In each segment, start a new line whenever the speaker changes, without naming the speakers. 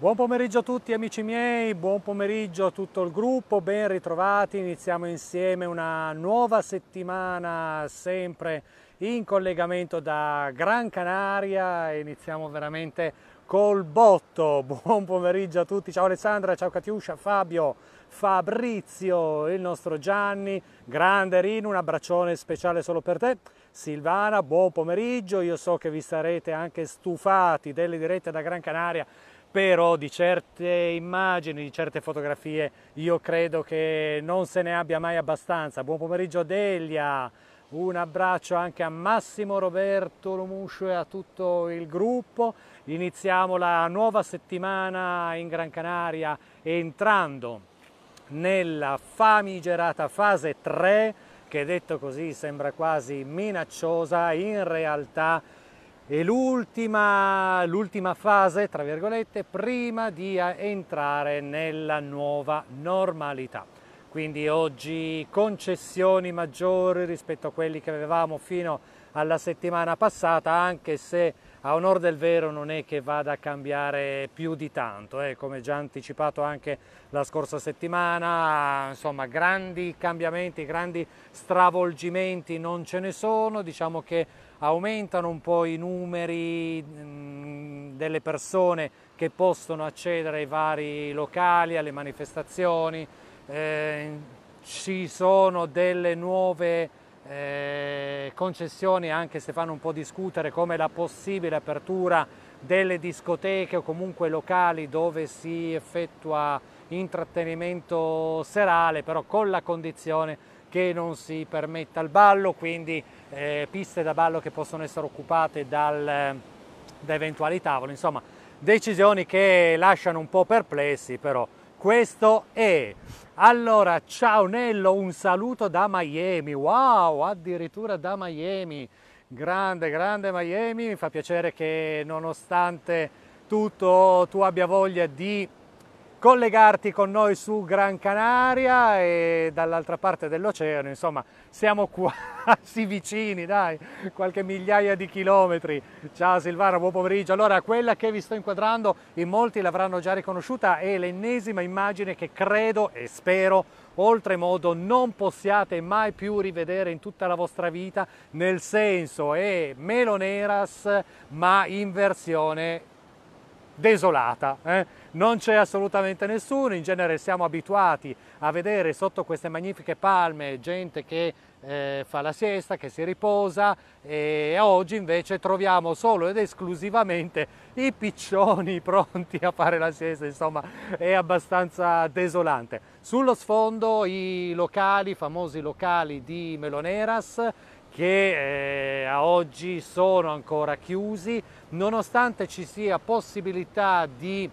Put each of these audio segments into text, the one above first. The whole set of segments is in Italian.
Buon pomeriggio a tutti amici miei, buon pomeriggio a tutto il gruppo, ben ritrovati, iniziamo insieme una nuova settimana sempre in collegamento da Gran Canaria, iniziamo veramente col botto, buon pomeriggio a tutti, ciao Alessandra, ciao Catiuscia, Fabio, Fabrizio, il nostro Gianni, grande Rino, un abbraccione speciale solo per te, Silvana, buon pomeriggio, io so che vi sarete anche stufati delle dirette da Gran Canaria, però di certe immagini, di certe fotografie io credo che non se ne abbia mai abbastanza. Buon pomeriggio Delia, un abbraccio anche a Massimo Roberto Romuscio e a tutto il gruppo. Iniziamo la nuova settimana in Gran Canaria entrando nella famigerata fase 3 che detto così sembra quasi minacciosa, in realtà è l'ultima, l'ultima fase, tra virgolette, prima di entrare nella nuova normalità. Quindi oggi concessioni maggiori rispetto a quelli che avevamo fino alla settimana passata, anche se a onore del vero non è che vada a cambiare più di tanto, eh. come già anticipato anche la scorsa settimana, insomma grandi cambiamenti, grandi stravolgimenti non ce ne sono, diciamo che aumentano un po' i numeri mh, delle persone che possono accedere ai vari locali, alle manifestazioni, eh, ci sono delle nuove eh, concessioni anche se fanno un po' discutere come la possibile apertura delle discoteche o comunque locali dove si effettua intrattenimento serale, però con la condizione che non si permetta il ballo, quindi eh, piste da ballo che possono essere occupate dal, da eventuali tavoli, insomma decisioni che lasciano un po' perplessi, però questo è. Allora, ciao Nello, un saluto da Miami, wow, addirittura da Miami, grande, grande Miami, mi fa piacere che nonostante tutto tu abbia voglia di collegarti con noi su Gran Canaria e dall'altra parte dell'oceano, insomma siamo quasi vicini, dai, qualche migliaia di chilometri. Ciao Silvana, buon pomeriggio. Allora, quella che vi sto inquadrando, in molti l'avranno già riconosciuta, è l'ennesima immagine che credo e spero oltremodo non possiate mai più rivedere in tutta la vostra vita, nel senso è Meloneras ma in versione desolata. Eh? Non c'è assolutamente nessuno, in genere siamo abituati a vedere sotto queste magnifiche palme gente che eh, fa la siesta, che si riposa e oggi invece troviamo solo ed esclusivamente i piccioni pronti a fare la siesta, insomma è abbastanza desolante. Sullo sfondo i locali, i famosi locali di Meloneras che eh, a oggi sono ancora chiusi, nonostante ci sia possibilità di...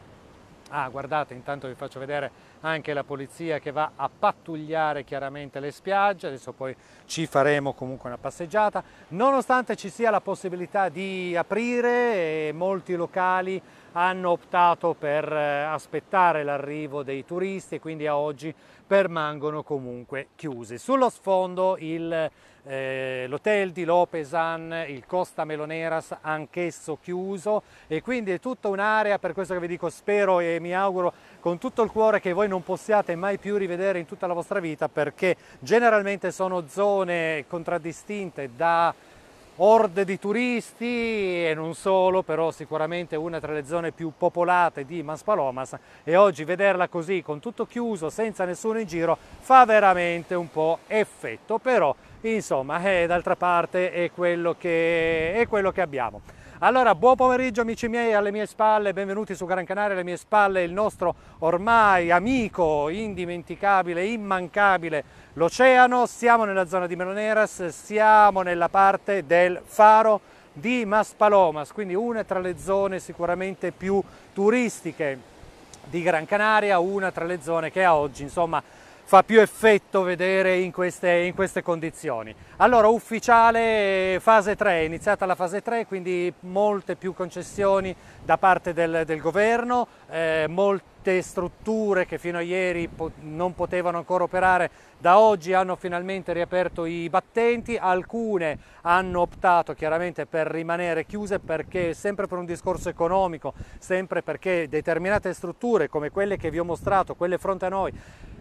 Ah, guardate, intanto vi faccio vedere anche la polizia che va a pattugliare chiaramente le spiagge, adesso poi ci faremo comunque una passeggiata, nonostante ci sia la possibilità di aprire, molti locali hanno optato per eh, aspettare l'arrivo dei turisti e quindi a oggi permangono comunque chiusi. Sullo sfondo il eh, l'hotel di Lopesan, il Costa Meloneras, anch'esso chiuso e quindi è tutta un'area, per questo che vi dico spero e mi auguro con tutto il cuore che voi non possiate mai più rivedere in tutta la vostra vita perché generalmente sono zone contraddistinte da orde di turisti e non solo, però sicuramente una tra le zone più popolate di Maspalomas e oggi vederla così con tutto chiuso, senza nessuno in giro, fa veramente un po' effetto, però insomma eh, d'altra parte è quello, che, è quello che abbiamo. Allora, buon pomeriggio amici miei, alle mie spalle, benvenuti su Gran Canaria, alle mie spalle il nostro ormai amico, indimenticabile, immancabile, l'oceano. Siamo nella zona di Meloneras, siamo nella parte del faro di Maspalomas, quindi una tra le zone sicuramente più turistiche di Gran Canaria, una tra le zone che a oggi insomma fa più effetto vedere in queste, in queste condizioni. Allora, ufficiale fase 3, è iniziata la fase 3, quindi molte più concessioni da parte del, del governo, eh, molte strutture che fino a ieri po non potevano ancora operare, da oggi hanno finalmente riaperto i battenti, alcune hanno optato chiaramente per rimanere chiuse perché sempre per un discorso economico, sempre perché determinate strutture come quelle che vi ho mostrato, quelle fronte a noi,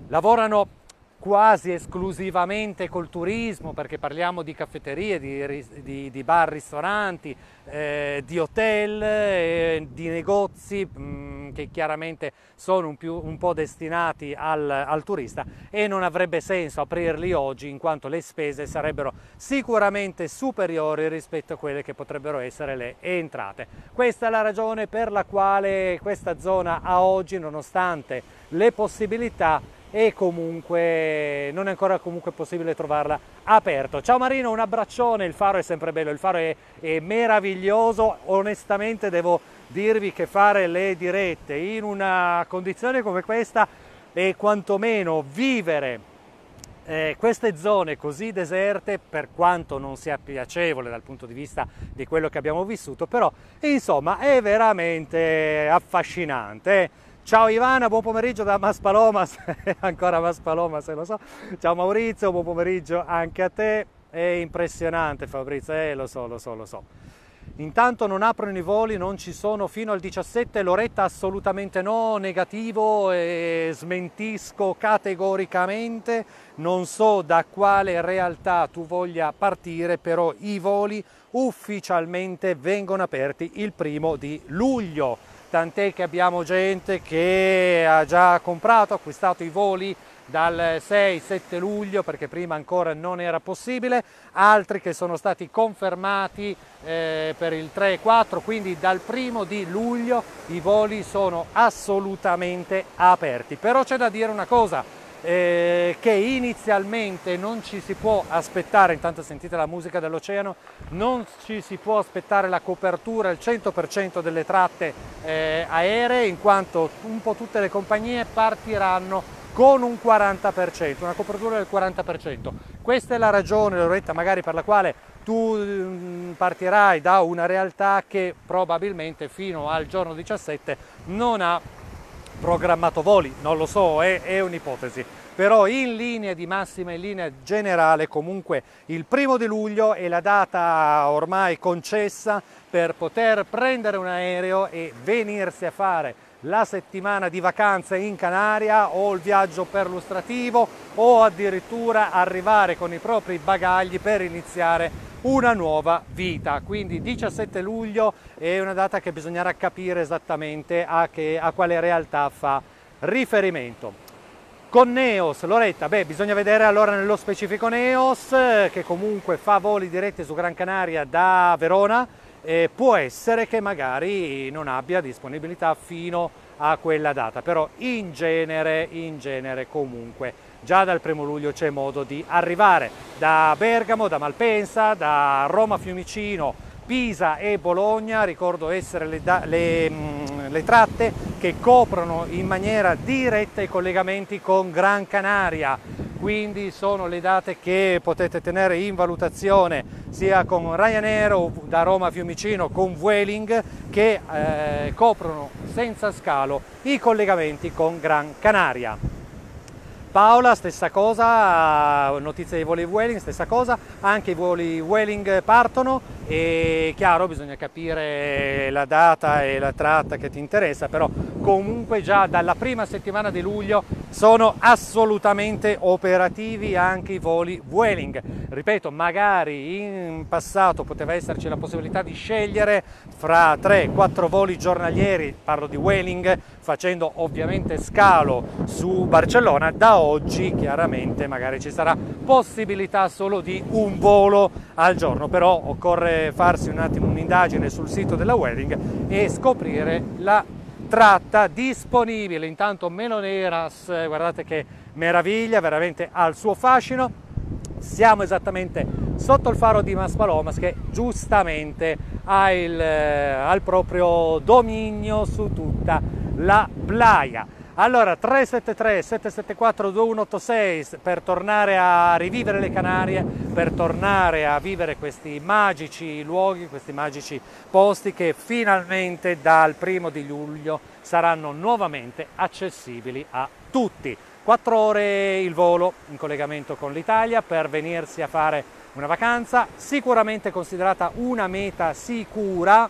lavorano quasi esclusivamente col turismo, perché parliamo di caffetterie, di, di, di bar, ristoranti, eh, di hotel, eh, di negozi mh, mm, che chiaramente sono un, più, un po' destinati al, al, turista e non avrebbe senso aprirli oggi in quanto le spese sarebbero sicuramente superiori rispetto a quelle che potrebbero essere le entrate. Questa è la ragione per la quale questa zona a oggi, nonostante le possibilità, e comunque non è ancora comunque possibile trovarla aperto. Ciao Marino, un abbraccione, il faro è sempre bello, il faro è, è meraviglioso, onestamente devo dirvi che fare le dirette in una condizione come questa e quantomeno vivere eh, queste zone così deserte, per quanto non sia piacevole dal punto di vista di quello che abbiamo vissuto, però insomma è veramente affascinante. Eh. Ciao Ivana, buon pomeriggio da Maspalomas, ancora Maspalomas lo so. Ciao Maurizio, buon pomeriggio anche a te. È impressionante Fabrizio, eh, lo so, lo so, lo so. Intanto non aprono i voli, non ci sono fino al 17, Loretta assolutamente no, negativo e smentisco categoricamente, non so da quale realtà tu voglia partire, però i voli ufficialmente vengono aperti il primo di luglio tant'è che abbiamo gente che ha già comprato, acquistato i voli dal 6-7 luglio perché prima ancora non era possibile, altri che sono stati confermati eh, per il 3-4, quindi dal primo di luglio i voli sono assolutamente aperti. Però c'è da dire una cosa, eh, che inizialmente non ci si può aspettare, intanto sentite la musica dell'oceano, non ci si può aspettare la copertura al 100% delle tratte eh, aeree in quanto un po' tutte le compagnie partiranno con un 40%, una copertura del 40%. Questa è la ragione, Loretta, magari per la quale tu mm, partirai da una realtà che probabilmente fino al giorno 17 non ha programmato voli, non lo so, è, è un'ipotesi. Però in linea di massima, in linea generale, comunque il primo di luglio è la data ormai concessa per poter prendere un aereo e venirsi a fare la settimana di vacanze in Canaria o il viaggio perlustrativo o addirittura arrivare con i propri bagagli per iniziare una nuova vita. Quindi 17 luglio è una data che bisognerà capire esattamente a, che, a quale realtà fa riferimento. Con Neos, Loretta, beh, bisogna vedere allora nello specifico Neos che comunque fa voli diretti su Gran Canaria da Verona, eh, può essere che magari non abbia disponibilità fino a quella data, però in genere, in genere comunque già dal primo luglio c'è modo di arrivare. Da Bergamo, da Malpensa, da Roma Fiumicino, Pisa e Bologna, ricordo essere le, le, mm, le, tratte che coprono in maniera diretta i collegamenti con Gran Canaria, quindi sono le date che potete tenere in valutazione sia con Ryanair o da Roma Fiumicino con Vueling che eh, coprono senza scalo i collegamenti con Gran Canaria. Paola, stessa cosa, notizie dei voli Vueling, stessa cosa, anche i voli Vueling partono e chiaro bisogna capire la data e la tratta che ti interessa, però comunque già dalla prima settimana di luglio sono assolutamente operativi anche i voli Vueling. Ripeto, magari in passato poteva esserci la possibilità di scegliere fra 3-4 voli giornalieri, parlo di Vueling, facendo ovviamente scalo su Barcellona, da oggi chiaramente magari ci sarà possibilità solo di un volo al giorno, però occorre farsi un attimo un'indagine sul sito della Vueling e scoprire la tratta disponibile. Intanto Meloneras, guardate che meraviglia, veramente ha il suo fascino. Siamo esattamente sotto il faro di Maspalomas che giustamente ha il, eh, ha il proprio dominio su tutta la playa. Allora 373 774 2186 per tornare a rivivere le Canarie, per tornare a vivere questi magici luoghi, questi magici posti che finalmente dal primo di luglio saranno nuovamente accessibili a tutti. Quattro ore il volo in collegamento con l'Italia per venirsi a fare una vacanza, sicuramente considerata una meta sicura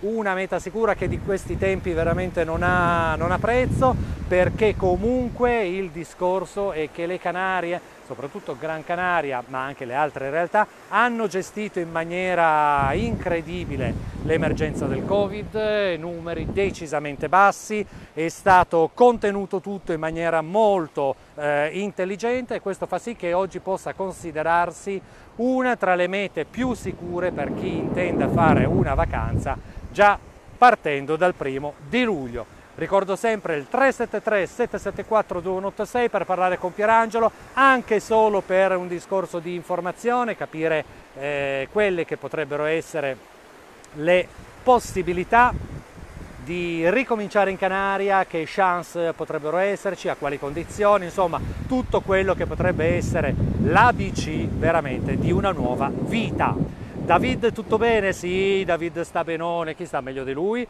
una meta sicura che di questi tempi veramente non ha, non ha prezzo perché comunque il discorso è che le Canarie, soprattutto Gran Canaria ma anche le altre realtà, hanno gestito in maniera incredibile l'emergenza del Covid, numeri decisamente bassi, è stato contenuto tutto in maniera molto eh, intelligente e questo fa sì che oggi possa considerarsi una tra le mete più sicure per chi intenda fare una vacanza già partendo dal primo di luglio. Ricordo sempre il 373 774 2186 per parlare con Pierangelo, anche solo per un discorso di informazione, capire eh, quelle che potrebbero essere le possibilità di ricominciare in Canaria, che chance potrebbero esserci, a quali condizioni, insomma tutto quello che potrebbe essere l'ABC veramente di una nuova vita. David tutto bene? Sì, David sta benone, chi sta meglio di lui?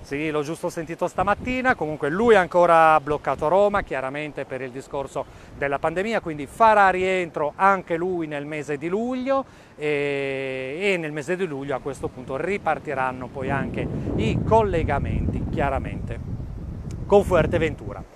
Sì, l'ho giusto sentito stamattina, comunque lui è ancora bloccato a Roma, chiaramente per il discorso della pandemia, quindi farà rientro anche lui nel mese di luglio e, e nel mese di luglio a questo punto ripartiranno poi anche i collegamenti, chiaramente, con Fuerteventura.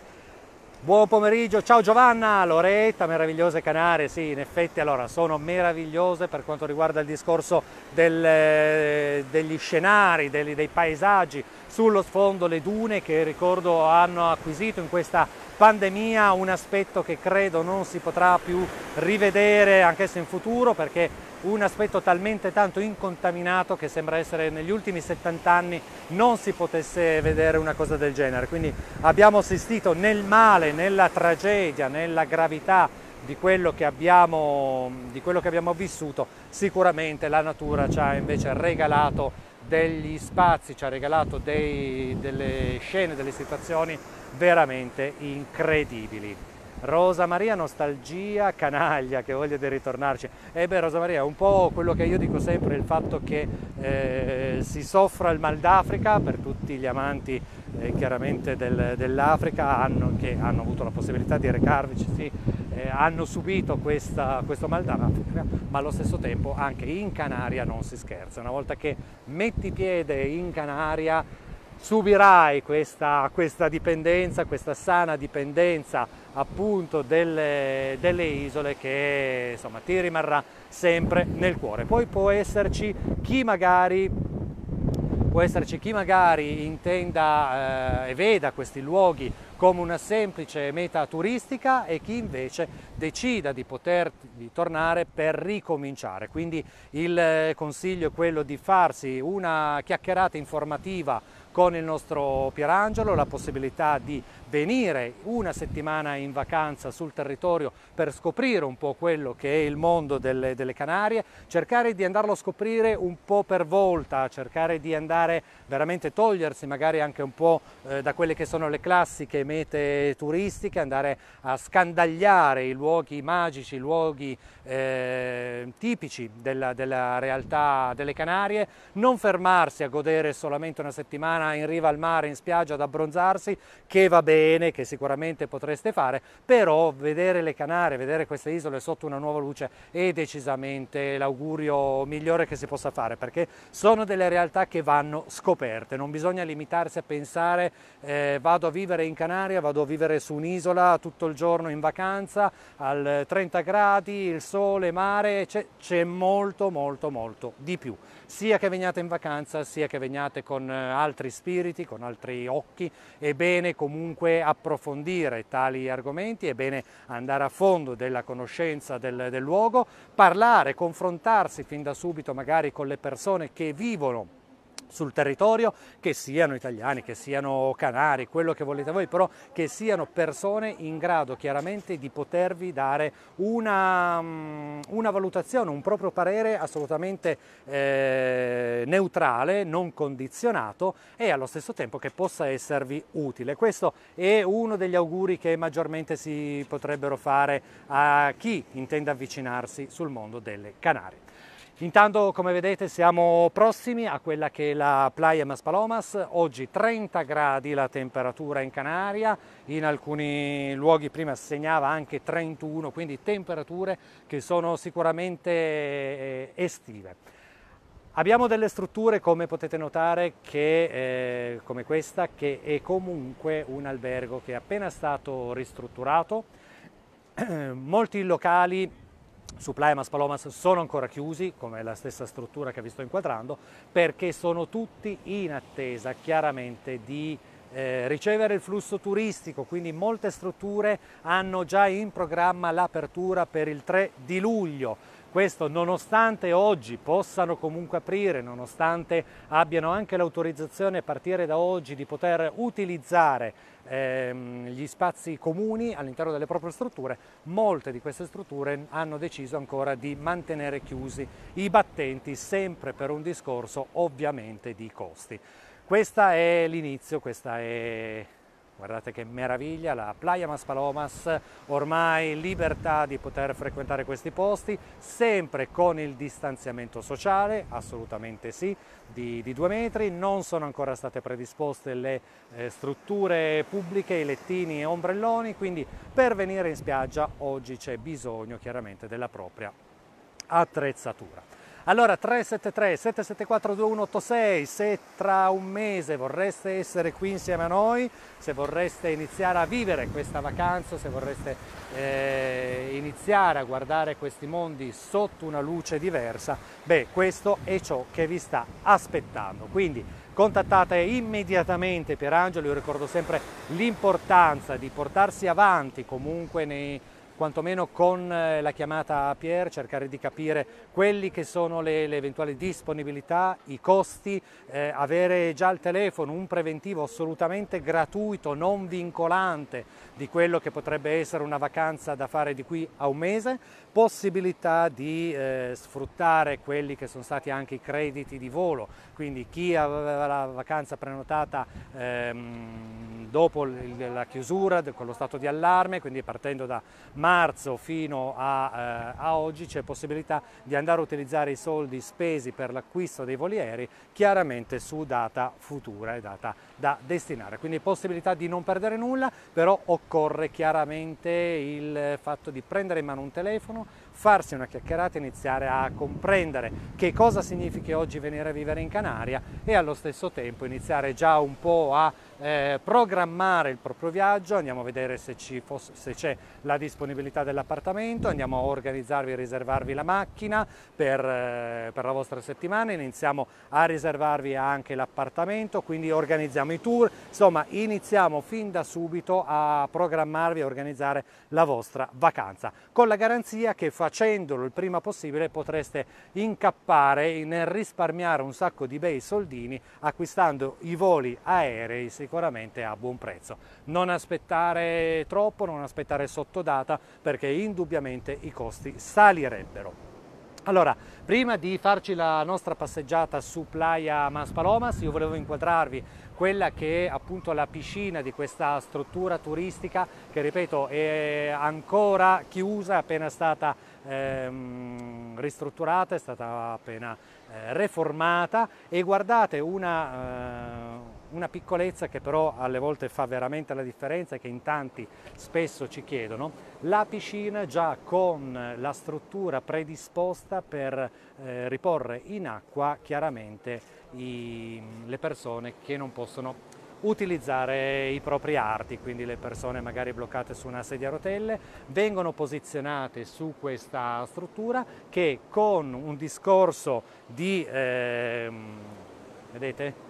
Buon pomeriggio, ciao Giovanna, Loretta, meravigliose Canarie, sì in effetti allora sono meravigliose per quanto riguarda il discorso del, eh, degli scenari, dei, dei paesaggi, sullo sfondo le dune che ricordo hanno acquisito in questa pandemia un aspetto che credo non si potrà più rivedere anch'esso in futuro perché un aspetto talmente tanto incontaminato che sembra essere negli ultimi 70 anni non si potesse vedere una cosa del genere. Quindi abbiamo assistito nel male, nella tragedia, nella gravità di quello che abbiamo, quello che abbiamo vissuto, sicuramente la natura ci ha invece regalato degli spazi, ci ha regalato dei, delle scene, delle situazioni veramente incredibili. Rosa Maria nostalgia, canaglia, che voglia di ritornarci. E beh, Rosa Maria, un po' quello che io dico sempre, il fatto che eh, si soffra il mal d'Africa per tutti gli amanti eh, chiaramente del, dell'Africa hanno, che hanno avuto la possibilità di recarvici, sì, eh, hanno subito questa, questo mal d'Africa, ma allo stesso tempo anche in Canaria non si scherza. Una volta che metti piede in Canaria subirai questa, questa dipendenza, questa sana dipendenza appunto delle, delle isole che insomma ti rimarrà sempre nel cuore. Poi può esserci chi magari può esserci chi magari intenda eh, e veda questi luoghi come una semplice meta turistica e chi invece decida di poter di tornare per ricominciare. Quindi il consiglio è quello di farsi una chiacchierata informativa con il nostro Pierangelo, la possibilità di venire una settimana in vacanza sul territorio per scoprire un po' quello che è il mondo delle, delle, Canarie, cercare di andarlo a scoprire un po' per volta, cercare di andare veramente togliersi magari anche un po' eh, da quelle che sono le classiche mete turistiche, andare a scandagliare i luoghi magici, i luoghi eh, tipici della, della realtà delle Canarie, non fermarsi a godere solamente una settimana in riva al mare, in spiaggia, ad abbronzarsi, che va bene che sicuramente potreste fare, però vedere le Canarie, vedere queste isole sotto una nuova luce è decisamente l'augurio migliore che si possa fare perché sono delle realtà che vanno scoperte, non bisogna limitarsi a pensare eh, vado a vivere in Canaria, vado a vivere su un'isola tutto il giorno in vacanza al 30 gradi, il sole, mare, c'è molto molto molto di più. Sia che veniate in vacanza sia che veniate con eh, altri spiriti, con altri occhi, è bene comunque approfondire tali argomenti, è bene andare a fondo della conoscenza del, del luogo, parlare, confrontarsi fin da subito magari con le persone che vivono sul territorio, che siano italiani, che siano canari, quello che volete voi, però che siano persone in grado chiaramente di potervi dare una, mm, una valutazione, un proprio parere assolutamente eh, neutrale, non condizionato e allo stesso tempo che possa esservi utile. Questo è uno degli auguri che maggiormente si potrebbero fare a chi intende avvicinarsi sul mondo delle Canarie. Intanto come vedete siamo prossimi a quella che è la Playa Maspalomas, oggi 30 gradi la temperatura in Canaria, in alcuni luoghi prima segnava anche 31, quindi temperature che sono sicuramente eh, estive. Abbiamo delle strutture, come potete notare, che, eh, come questa, che è comunque un albergo che è appena stato ristrutturato. Molti locali su Playa Maspalomas sono ancora chiusi, come la stessa struttura che vi sto inquadrando, perché sono tutti in attesa chiaramente di eh, ricevere il flusso turistico, quindi molte strutture hanno già in programma l'apertura per il 3 di luglio. Questo nonostante oggi possano comunque aprire, nonostante abbiano anche l'autorizzazione a partire da oggi di poter utilizzare ehm, gli spazi comuni all'interno delle proprie strutture, molte di queste strutture hanno deciso ancora di mantenere chiusi i battenti, sempre per un discorso ovviamente di costi. Questo è l'inizio, questa è Guardate che meraviglia, la Playa Maspalomas, ormai libertà di poter frequentare questi posti, sempre con il distanziamento sociale, assolutamente sì, di, di due metri, non sono ancora state predisposte le eh, strutture pubbliche, i lettini e ombrelloni, quindi per venire in spiaggia oggi c'è bisogno chiaramente della propria attrezzatura. Allora 373 774 2186, se tra un mese vorreste essere qui insieme a noi, se vorreste iniziare a vivere questa vacanza, se vorreste eh, iniziare a guardare questi mondi sotto una luce diversa, beh questo è ciò che vi sta aspettando. Quindi contattate immediatamente Pierangelo, io ricordo sempre l'importanza di portarsi avanti comunque nei quantomeno con eh, la chiamata a Pierre, cercare di capire quelli che sono le, le eventuali disponibilità, i costi, eh, avere già al telefono un preventivo assolutamente gratuito, non vincolante di quello che potrebbe essere una vacanza da fare di qui a un mese, possibilità di eh, sfruttare quelli che sono stati anche i crediti di volo, quindi chi aveva la vacanza prenotata ehm, dopo la chiusura con lo stato di allarme, quindi partendo da marzo fino a, eh, a oggi c'è possibilità di andare a utilizzare i soldi spesi per l'acquisto dei voli aerei chiaramente su data futura e data da destinare. Quindi possibilità di non perdere nulla, però occorre chiaramente il fatto di prendere in mano un telefono, farsi una chiacchierata e iniziare a comprendere che cosa significa oggi venire a vivere in Canaria e allo stesso tempo iniziare già un po' a eh, programmare il proprio viaggio, andiamo a vedere se, c'è la disponibilità dell'appartamento, andiamo a organizzarvi e riservarvi la macchina per, eh, per la vostra settimana, iniziamo a riservarvi anche l'appartamento, quindi organizziamo i tour, insomma iniziamo fin da subito a programmarvi e organizzare la vostra vacanza, con la garanzia che facendolo il prima possibile potreste incappare nel risparmiare un sacco di bei soldini acquistando i voli aerei sicuramente a buon prezzo. Non aspettare troppo, non aspettare sottodata perché indubbiamente i costi salirebbero. Allora, prima di farci la nostra passeggiata su Playa Maspalomas, io volevo inquadrarvi quella che è appunto la piscina di questa struttura turistica che, ripeto, è ancora chiusa, è appena stata ehm, ristrutturata, è stata appena eh, reformata e guardate una... Eh, una piccolezza che però alle volte fa veramente la differenza e che in tanti spesso ci chiedono, la piscina già con la struttura predisposta per eh, riporre in acqua chiaramente i, le persone che non possono utilizzare i propri arti, quindi le persone magari bloccate su una sedia a rotelle, vengono posizionate su questa struttura che con un discorso di, eh, vedete,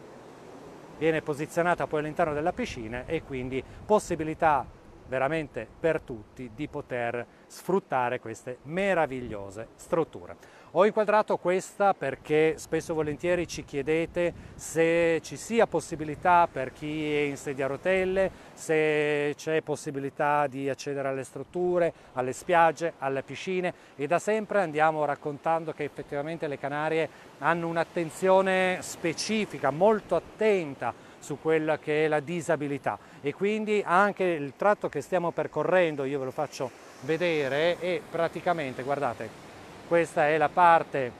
viene posizionata poi all'interno della piscina e quindi possibilità veramente per tutti di poter sfruttare queste meravigliose strutture. Ho inquadrato questa perché spesso e volentieri ci chiedete se ci sia possibilità per chi è in sedia a rotelle, se c'è possibilità di accedere alle strutture, alle spiagge, alle piscine e da sempre andiamo raccontando che effettivamente le Canarie hanno un'attenzione specifica, molto attenta su quella che è la disabilità. E quindi anche il tratto che stiamo percorrendo, io ve lo faccio vedere, è praticamente, guardate, questa è la parte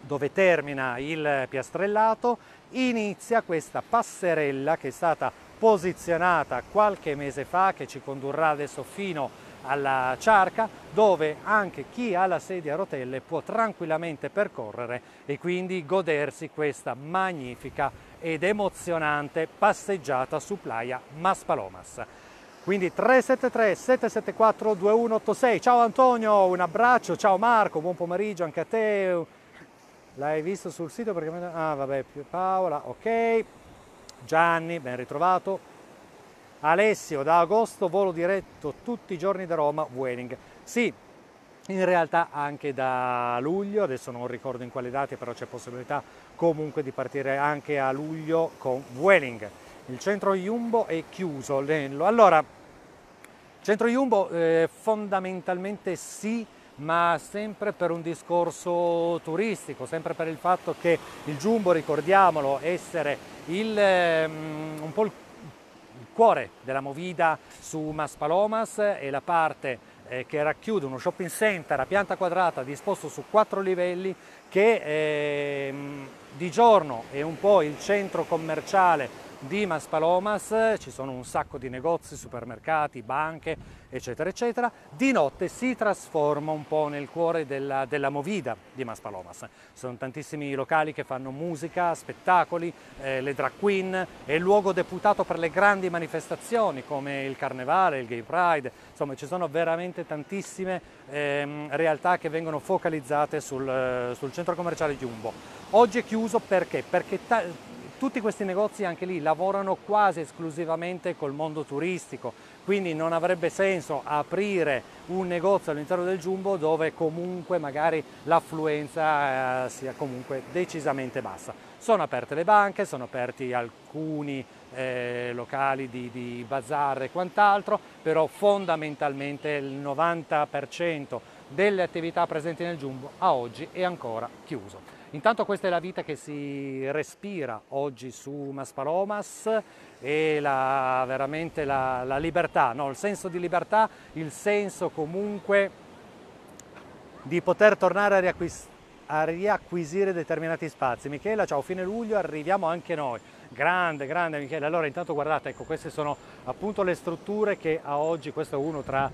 dove termina il piastrellato, inizia questa passerella che è stata posizionata qualche mese fa che ci condurrà adesso fino alla ciarca dove anche chi ha la sedia a rotelle può tranquillamente percorrere e quindi godersi questa magnifica ed emozionante passeggiata su Playa Maspalomas. Quindi 373 774 2186. Ciao Antonio, un abbraccio, ciao Marco, buon pomeriggio anche a te. L'hai visto sul sito perché ah vabbè, Paola, ok. Gianni, ben ritrovato. Alessio, da agosto volo diretto tutti i giorni da Roma, Vueling. Sì, in realtà anche da luglio, adesso non ricordo in quali dati, però c'è possibilità comunque di partire anche a luglio con Vueling il centro Jumbo è chiuso. Allora, centro Jumbo eh, fondamentalmente sì, ma sempre per un discorso turistico, sempre per il fatto che il Jumbo, ricordiamolo, essere il, um, un po' il cuore della movida su Maspalomas e la parte eh, che racchiude uno shopping center a pianta quadrata disposto su quattro livelli che eh, di giorno è un po' il centro commerciale di Maspalomas, ci sono un sacco di negozi, supermercati, banche, eccetera, eccetera. Di notte si trasforma un po' nel cuore della, della movida di Maspalomas. Sono tantissimi locali che fanno musica, spettacoli, eh, le drag queen, è il luogo deputato per le grandi manifestazioni come il Carnevale, il Gay Pride, insomma ci sono veramente tantissime ehm, realtà che vengono focalizzate sul, sul centro commerciale Jumbo. Oggi è chiuso perché? Perché tutti questi negozi anche lì lavorano quasi esclusivamente col mondo turistico, quindi non avrebbe senso aprire un negozio all'interno del Jumbo dove comunque magari l'affluenza eh, sia comunque decisamente bassa. Sono aperte le banche, sono aperti alcuni eh, locali di, di bazar e quant'altro, però fondamentalmente il 90% delle attività presenti nel Jumbo a oggi è ancora chiuso. Intanto questa è la vita che si respira oggi su Maspalomas e la, veramente la, la libertà, no? il senso di libertà, il senso comunque di poter tornare a, riacquis a riacquisire determinati spazi. Michela, ciao, fine luglio arriviamo anche noi. Grande, grande Michele. Allora intanto guardate, ecco, queste sono appunto le strutture che a oggi, questo è uno tra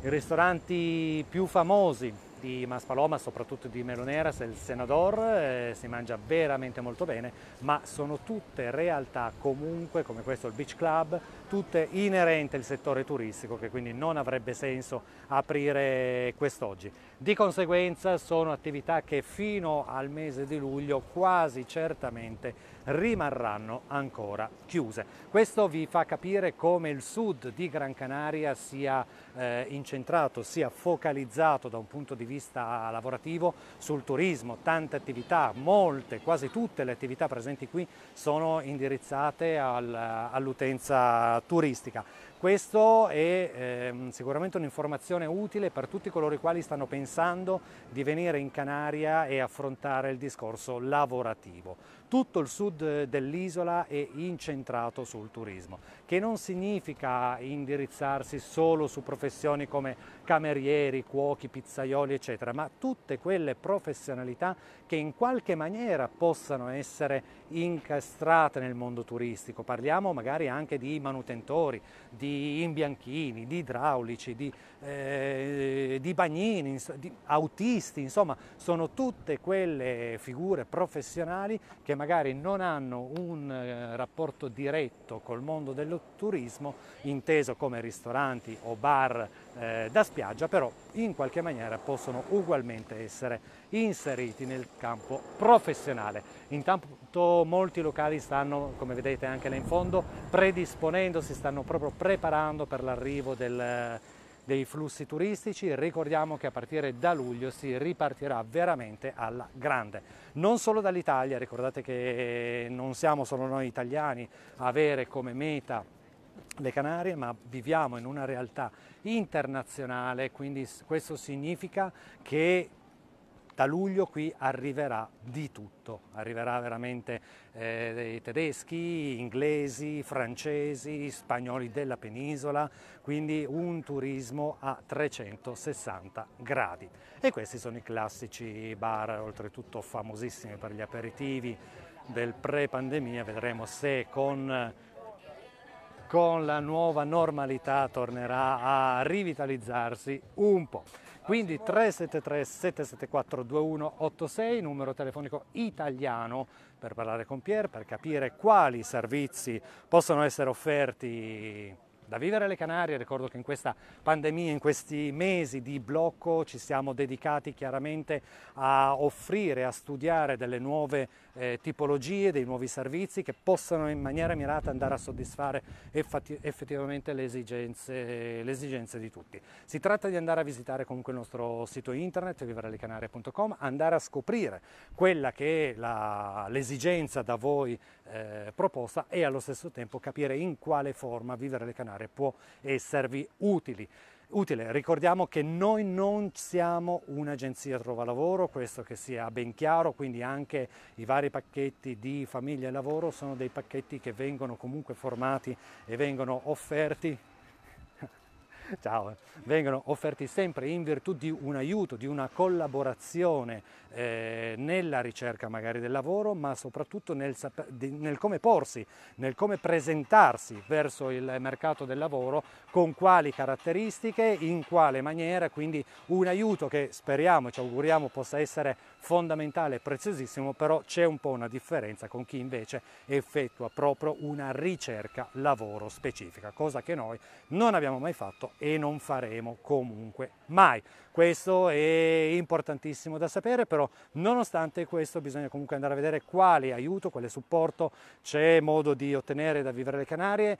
i ristoranti più famosi di Maspaloma, soprattutto di Meloneras il Senador, eh, si mangia veramente molto bene, ma sono tutte realtà comunque, come questo il Beach Club, tutte inerenti al settore turistico, che quindi non avrebbe senso aprire quest'oggi. Di conseguenza sono attività che fino al mese di luglio quasi certamente rimarranno ancora chiuse. Questo vi fa capire come il sud di Gran Canaria sia eh, incentrato, sia focalizzato da un punto di vista lavorativo sul turismo, tante attività, molte, quasi tutte le attività presenti qui sono indirizzate al, all'utenza turistica. Questo è ehm, sicuramente un'informazione utile per tutti coloro i quali stanno pensando di venire in Canaria e affrontare il discorso lavorativo. Tutto il sud dell'isola è incentrato sul turismo, che non significa indirizzarsi solo su professioni come camerieri, cuochi, pizzaioli, eccetera, ma tutte quelle professionalità che in qualche maniera possano essere incastrate nel mondo turistico. Parliamo magari anche di manutentori, di imbianchini, di idraulici, di, eh, di bagnini, di autisti, insomma sono tutte quelle figure professionali che magari non hanno un eh, rapporto diretto col mondo del turismo, inteso come ristoranti o bar eh, da spiaggia, però in qualche maniera possono ugualmente essere inseriti nel campo professionale. Intanto molti locali stanno, come vedete anche là in fondo, predisponendo, si stanno proprio preparando per l'arrivo del dei flussi turistici, ricordiamo che a partire da luglio si ripartirà veramente alla grande. Non solo dall'Italia, ricordate che non siamo solo noi italiani a avere come meta le Canarie, ma viviamo in una realtà internazionale, quindi questo significa che da luglio qui arriverà di tutto, arriverà veramente eh, dei tedeschi, inglesi, francesi, spagnoli della penisola, quindi un turismo a 360 gradi. E questi sono i classici bar, oltretutto famosissimi per gli aperitivi del pre-pandemia, vedremo se con con la nuova normalità tornerà a rivitalizzarsi un po'. Quindi 373 774 2186, numero telefonico italiano per parlare con Pier, per capire quali servizi possono essere offerti da vivere alle Canarie, ricordo che in questa pandemia, in questi mesi di blocco ci siamo dedicati chiaramente a offrire, a studiare delle nuove eh, tipologie, dei nuovi servizi che possano in maniera mirata andare a soddisfare effettivamente le esigenze, le esigenze di tutti. Si tratta di andare a visitare comunque il nostro sito internet viverallecanarie.com, andare a scoprire quella che è l'esigenza da voi eh, proposta e allo stesso tempo capire in quale forma vivere le Canarie può esservi utili utile. Ricordiamo che noi non siamo un'agenzia trova lavoro, questo che sia ben chiaro, quindi anche i vari pacchetti di famiglia e lavoro sono dei pacchetti che vengono comunque formati e vengono offerti ciao, vengono offerti sempre in virtù di un aiuto, di una collaborazione eh, nella ricerca magari del lavoro, ma soprattutto nel, nel, come porsi, nel come presentarsi verso il mercato del lavoro, con quali caratteristiche, in quale maniera, quindi un aiuto che speriamo, ci auguriamo possa essere fondamentale e preziosissimo, però c'è un po' una differenza con chi invece effettua proprio una ricerca lavoro specifica, cosa che noi non abbiamo mai fatto e non faremo comunque mai. Questo è importantissimo da sapere, però nonostante questo bisogna comunque andare a vedere quale aiuto, quale supporto c'è modo di ottenere da Vivere le Canarie,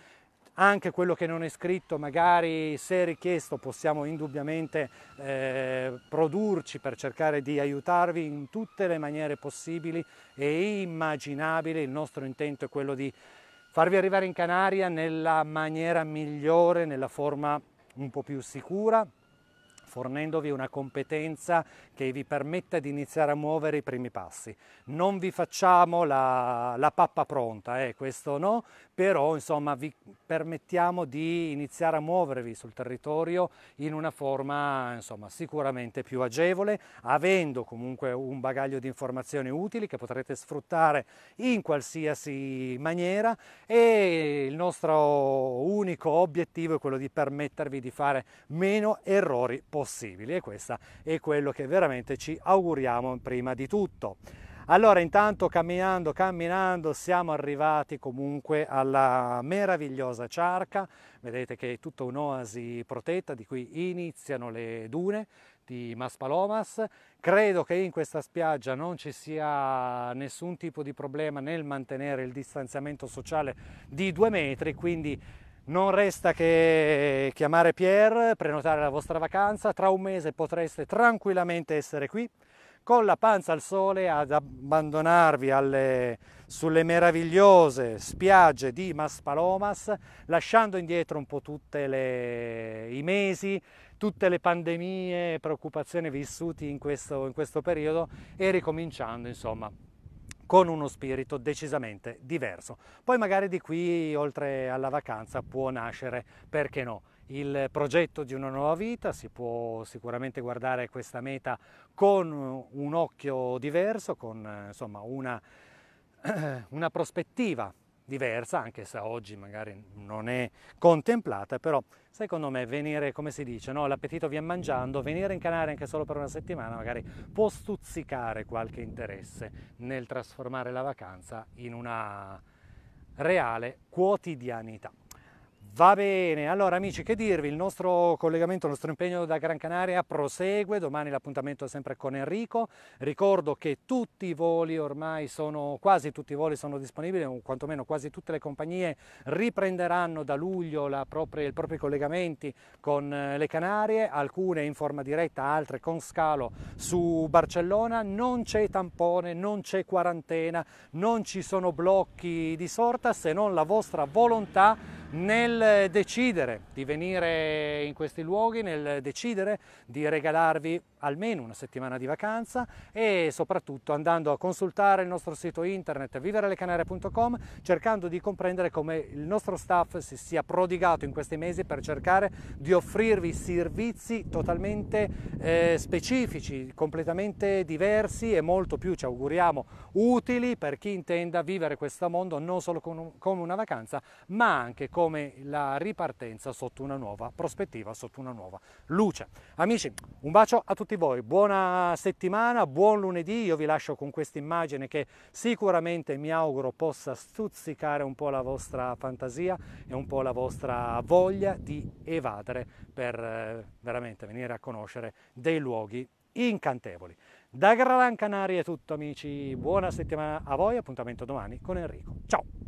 anche quello che non è scritto magari se richiesto possiamo indubbiamente eh, produrci per cercare di aiutarvi in tutte le maniere possibili e immaginabili, il nostro intento è quello di farvi arrivare in Canaria nella maniera migliore, nella forma un po' più sicura, fornendovi una competenza che vi permetta di iniziare a muovere i primi passi. Non vi facciamo la, la pappa pronta, eh, questo no, però insomma vi permettiamo di iniziare a muovervi sul territorio in una forma insomma sicuramente più agevole, avendo comunque un bagaglio di informazioni utili che potrete sfruttare in qualsiasi maniera e il nostro unico obiettivo è quello di permettervi di fare meno errori possibili possibili e questo è quello che veramente ci auguriamo prima di tutto. Allora intanto camminando, camminando siamo arrivati comunque alla meravigliosa ciarca, vedete che è tutta un'oasi protetta di cui iniziano le dune di Maspalomas. Credo che in questa spiaggia non ci sia nessun tipo di problema nel mantenere il distanziamento sociale di due metri, quindi non resta che chiamare Pierre, prenotare la vostra vacanza, tra un mese potreste tranquillamente essere qui con la panza al sole ad abbandonarvi alle, sulle meravigliose spiagge di Maspalomas, lasciando indietro un po' tutti i mesi, tutte le pandemie e preoccupazioni vissuti in questo, in questo periodo e ricominciando insomma con uno spirito decisamente diverso. Poi magari di qui, oltre alla vacanza, può nascere, perché no, il progetto di una nuova vita, si può sicuramente guardare questa meta con un occhio diverso, con insomma, una, una prospettiva diversa, anche se oggi magari non è contemplata, però secondo me venire, come si dice, no? l'appetito viene mangiando, venire in Canaria anche solo per una settimana magari può stuzzicare qualche interesse nel trasformare la vacanza in una reale quotidianità. Va bene, allora amici che dirvi, il nostro collegamento, il nostro impegno da Gran Canaria prosegue, domani l'appuntamento è sempre con Enrico, ricordo che tutti i voli ormai sono, quasi tutti i voli sono disponibili, o quantomeno quasi tutte le compagnie riprenderanno da luglio propria, i propri collegamenti con eh, le Canarie, alcune in forma diretta, altre con scalo su Barcellona, non c'è tampone, non c'è quarantena, non ci sono blocchi di sorta se non la vostra volontà nel decidere di venire in questi luoghi, nel decidere di regalarvi almeno una settimana di vacanza e soprattutto andando a consultare il nostro sito internet viverelecanare.com cercando di comprendere come il nostro staff si sia prodigato in questi mesi per cercare di offrirvi servizi totalmente eh, specifici, completamente diversi e molto più ci auguriamo utili per chi intenda vivere questo mondo non solo come una vacanza ma anche come la ripartenza sotto una nuova prospettiva, sotto una nuova luce. Amici, un bacio a tutti voi, buona settimana, buon lunedì, io vi lascio con questa immagine che sicuramente mi auguro possa stuzzicare un po' la vostra fantasia e un po' la vostra voglia di evadere per eh, veramente venire a conoscere dei luoghi incantevoli. Da Gran Canaria è tutto amici, buona settimana a voi, appuntamento domani con Enrico. Ciao!